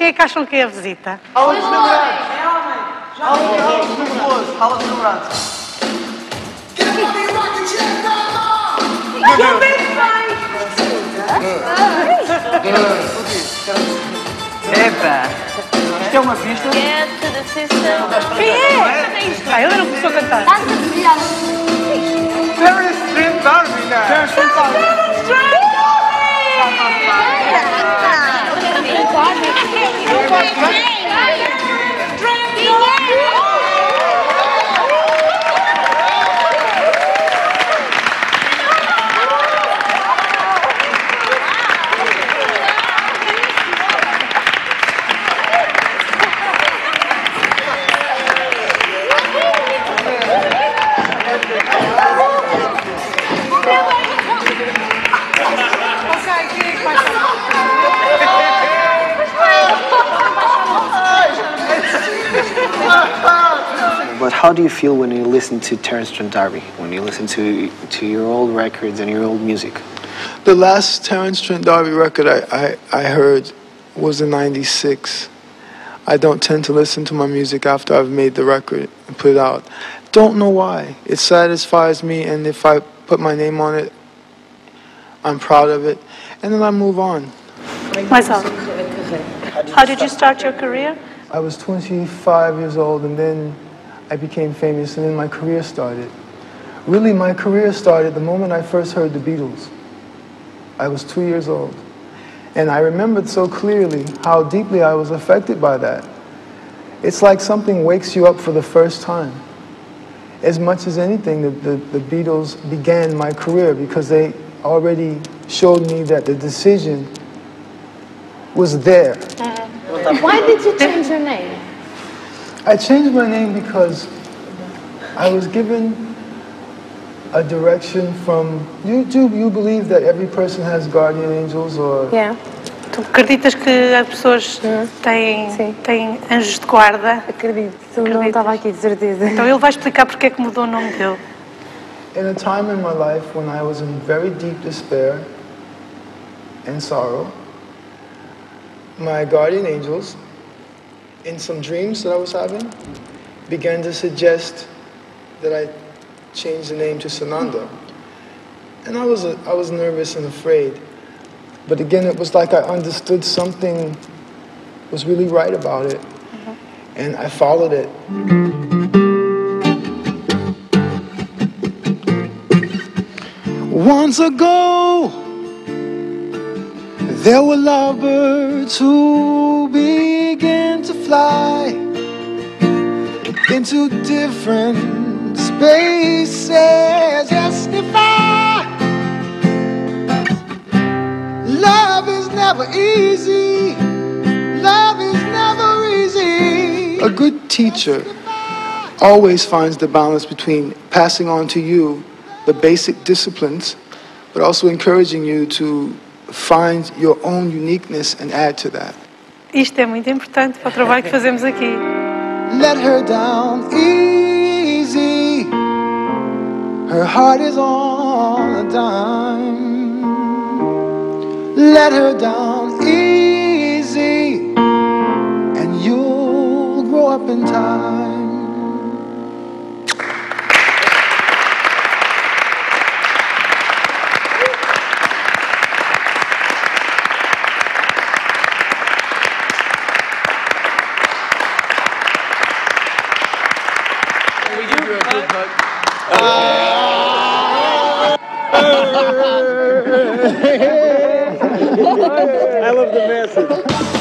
Quem é que acham que é a visita? Aula dos namorados. É homem. Aula dos namorados. Aula dos namorados. Epa! Isto é uma pista? Get to the system. Quem é? Ah, ele não começou a cantar. Você aí, que faz... But how do you feel when you listen to Terence Trent D'Arby? When you listen to to your old records and your old music? The last Terence Trent D'Arby record I, I, I heard was in 96. I don't tend to listen to my music after I've made the record and put it out. Don't know why. It satisfies me, and if I put my name on it, I'm proud of it. And then I move on. Mais alto. How did you start your career? I was 25 years old, and then I became famous, and then my career started. Really, my career started the moment I first heard the Beatles. I was two years old. And I remembered so clearly how deeply I was affected by that. It's like something wakes you up for the first time. As much as anything, the, the, the Beatles began my career because they already showed me that the decision was there. Why did you change your name? I changed my name because I was given a direction from. You do you believe that every person has guardian angels or? Yeah. Tu acreditas que as pessoas têm, Sim. têm anjos de guarda? Acredito. Não estava aqui, de certeza. Então ele vai explicar porque é que mudou o nome dele. In a time in my life when I was in very deep despair and sorrow, my guardian angels, in some dreams that I was having, began to suggest that I change the name to Sananda. And I was, I was nervous and afraid. But again, it was like I understood something was really right about it. Uh-huh. And I followed it. Once ago, there were lovebirds who began to fly into different spaces. Testify, love is never easy. Love is never easy. A good teacher always finds the balance between passing on to you the basic disciplines, but also encouraging you to find your own uniqueness and add to that. Isto é muito importante para o trabalho que fazemos aqui. Let her down easy. Her heart is on a dime. Let her down easy, and you'll grow up in time. I love the message.